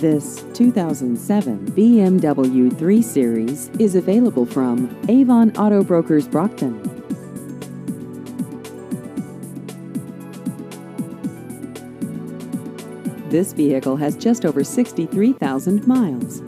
This 2007 BMW 3 Series is available from Avon Auto Brokers Brockton. This vehicle has just over 63,000 miles.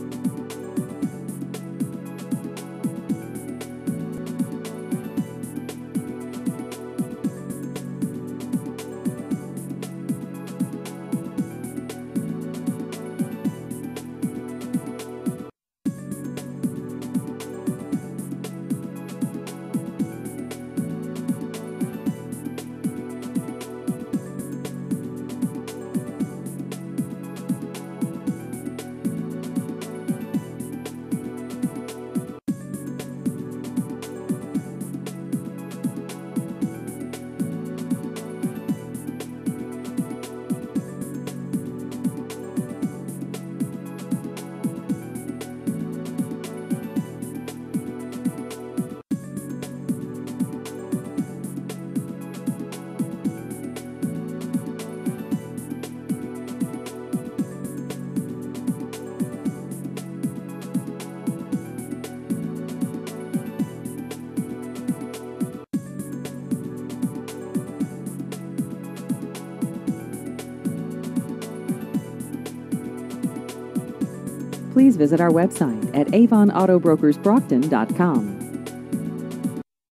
Please visit our website at avonautobrokersbrockton.com.